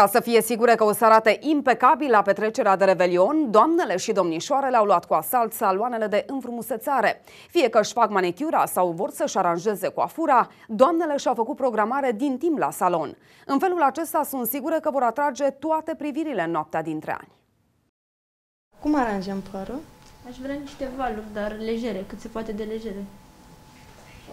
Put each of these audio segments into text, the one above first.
Ca să fie sigure că o să arate impecabil la petrecerea de Revelion, doamnele și domnișoarele au luat cu asalt saloanele de înfrumusețare. Fie că își fac manicura sau vor să-și aranjeze coafura, doamnele și-au făcut programare din timp la salon. În felul acesta sunt sigure că vor atrage toate privirile în noaptea dintre ani. Cum aranjăm părul? Aș vrea niște valuri, dar legere, cât se poate de legere.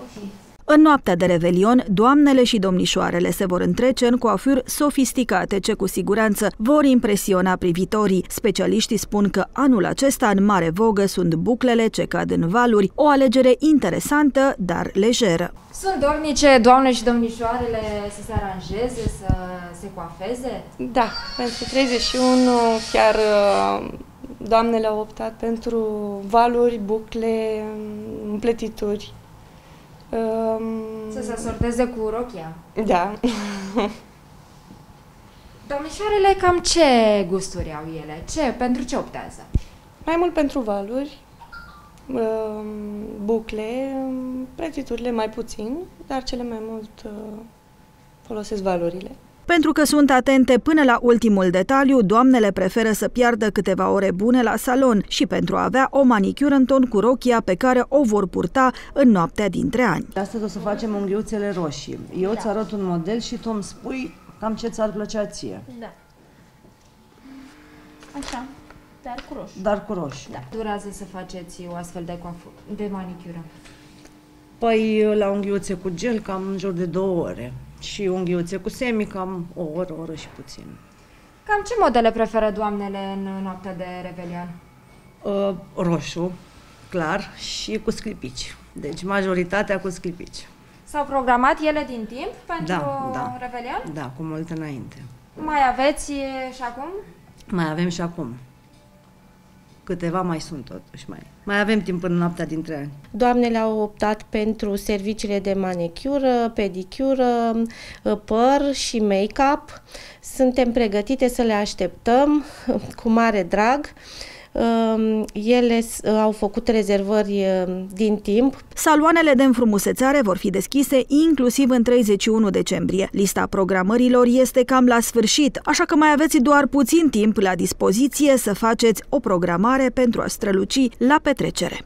Ok. În noaptea de revelion, doamnele și domnișoarele se vor întrece în coafuri sofisticate ce cu siguranță vor impresiona privitorii. Specialiștii spun că anul acesta în mare vogă sunt buclele ce cad în valuri, o alegere interesantă, dar lejeră. Sunt dornice, doamne și domnișoarele, să se aranjeze, să se coafeze? Da, pentru 31 chiar uh, doamnele au optat pentru valuri, bucle, împletituri. Să se sorteze cu rochia. Da. Domnișoarele cam ce gusturi au ele? Ce, pentru ce optează? Mai mult pentru valuri, bucle, pretiturile mai puțin, dar cele mai mult uh, folosesc valorile. Pentru că sunt atente până la ultimul detaliu, doamnele preferă să piardă câteva ore bune la salon și pentru a avea o manicură în ton cu rochia pe care o vor purta în noaptea dintre ani. Astăzi o să facem unghiuțele roșii. Eu da. îți arăt un model și tu îmi spui cam ce ți-ar plăcea ție. Da. Așa. Dar cu roșu. Dar cu roșu. Da. Durează să faceți o astfel de, de manicură? Păi la unghiuțe cu gel cam în jur de două ore și unghiuțe cu semi cam o oră, o oră și puțin. Cam ce modele preferă doamnele în noaptea de Revelion? Uh, roșu, clar, și cu sclipici. Deci majoritatea cu sclipici. S-au programat ele din timp pentru da, da. Revelion? Da, cu mult înainte. Mai aveți și acum? Mai avem și acum. Câteva mai sunt totuși mai. Mai avem timp până noaptea dintre ani. Doamnele au optat pentru serviciile de manicură, pedicură, păr și make-up. Suntem pregătite să le așteptăm cu mare drag. Ehm, ele au făcut rezervări ehm, din timp. Saloanele de înfrumusețare vor fi deschise inclusiv în 31 decembrie. Lista programărilor este cam la sfârșit, așa că mai aveți doar puțin timp la dispoziție să faceți o programare pentru a străluci la petrecere.